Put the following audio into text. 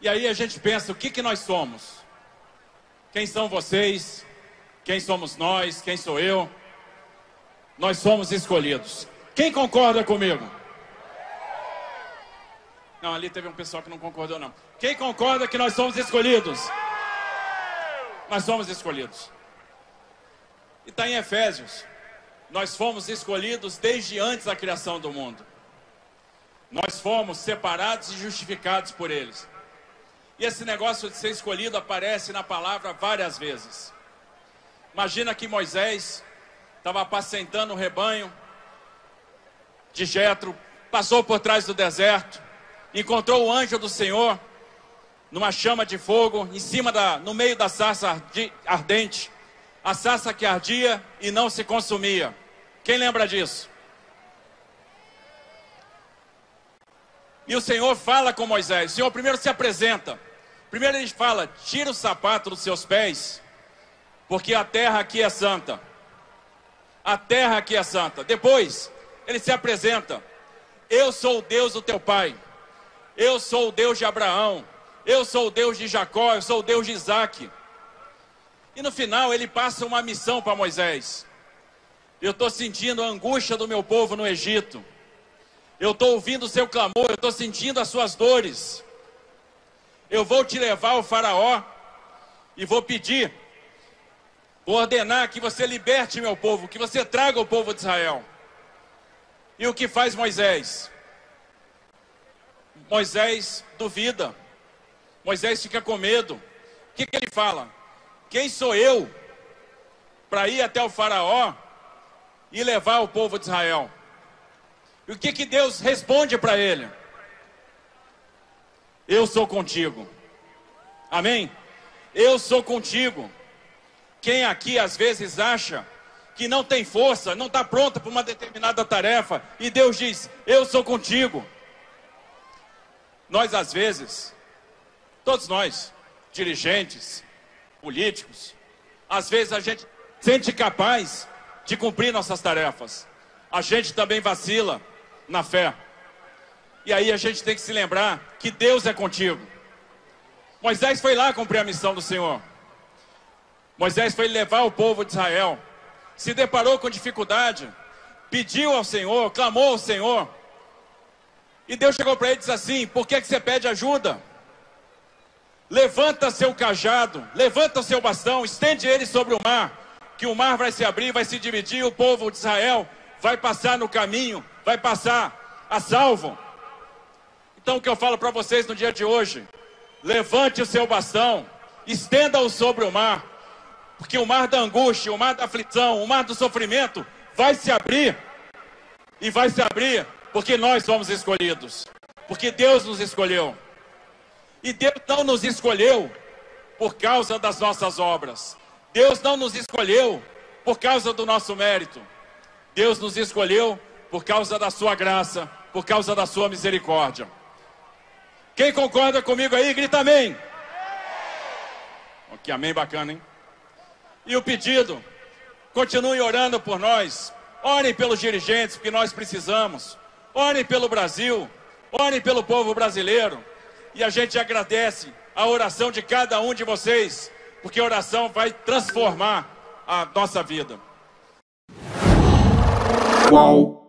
E aí a gente pensa, o que, que nós somos? Quem são vocês? Quem somos nós? Quem sou eu? Nós somos escolhidos. Quem concorda comigo? Não, ali teve um pessoal que não concordou, não. Quem concorda que nós somos escolhidos? Nós somos escolhidos. E está em Efésios. Nós fomos escolhidos desde antes da criação do mundo. Nós fomos separados e justificados por eles. E esse negócio de ser escolhido aparece na palavra várias vezes. Imagina que Moisés estava apacentando o rebanho de Jetro, passou por trás do deserto, encontrou o anjo do Senhor numa chama de fogo, em cima da, no meio da sarça ardente, a sarça que ardia e não se consumia. Quem lembra disso? E o Senhor fala com Moisés. O Senhor primeiro se apresenta. Primeiro ele fala: tira o sapato dos seus pés, porque a terra aqui é santa. A terra aqui é santa. Depois, ele se apresenta: Eu sou o Deus do teu pai. Eu sou o Deus de Abraão. Eu sou o Deus de Jacó. Eu sou o Deus de Isaac. E no final, ele passa uma missão para Moisés. Eu estou sentindo a angústia do meu povo no Egito. Eu estou ouvindo o seu clamor. Eu estou sentindo as suas dores. Eu vou te levar ao Faraó e vou pedir, vou ordenar que você liberte meu povo, que você traga o povo de Israel. E o que faz Moisés? Moisés duvida. Moisés fica com medo. O que, que ele fala? Quem sou eu para ir até o Faraó e levar o povo de Israel? E o que, que Deus responde para ele? Eu sou contigo. Amém? Eu sou contigo. Quem aqui às vezes acha que não tem força, não está pronta para uma determinada tarefa, e Deus diz: Eu sou contigo. Nós às vezes, todos nós, dirigentes, políticos, às vezes a gente sente capaz de cumprir nossas tarefas. A gente também vacila na fé. E aí a gente tem que se lembrar que Deus é contigo. Moisés foi lá cumprir a missão do Senhor. Moisés foi levar o povo de Israel. Se deparou com dificuldade, pediu ao Senhor, clamou ao Senhor. E Deus chegou para ele e disse assim: Por que, que você pede ajuda? Levanta seu cajado, levanta seu bastão, estende ele sobre o mar, que o mar vai se abrir, vai se dividir, o povo de Israel vai passar no caminho, vai passar a salvo. Então o que eu falo para vocês no dia de hoje? Levante o seu bastão, estenda-o sobre o mar, porque o mar da angústia, o mar da aflição, o mar do sofrimento vai se abrir. E vai se abrir porque nós somos escolhidos. Porque Deus nos escolheu. E Deus não nos escolheu por causa das nossas obras. Deus não nos escolheu por causa do nosso mérito. Deus nos escolheu por causa da sua graça, por causa da sua misericórdia. Quem concorda comigo aí, grita amém. Que amém bacana, hein? E o pedido, continue orando por nós. Orem pelos dirigentes, porque nós precisamos. Orem pelo Brasil. Orem pelo povo brasileiro. E a gente agradece a oração de cada um de vocês, porque a oração vai transformar a nossa vida. Qual?